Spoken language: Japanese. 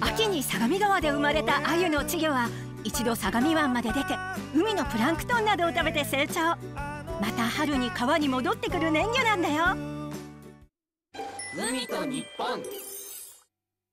秋に相模川で生まれた鮎の稚魚は一度相模湾まで出て海のプランクトンなどを食べて成長。また春に川に戻ってくる年魚なんだよ。海と日本。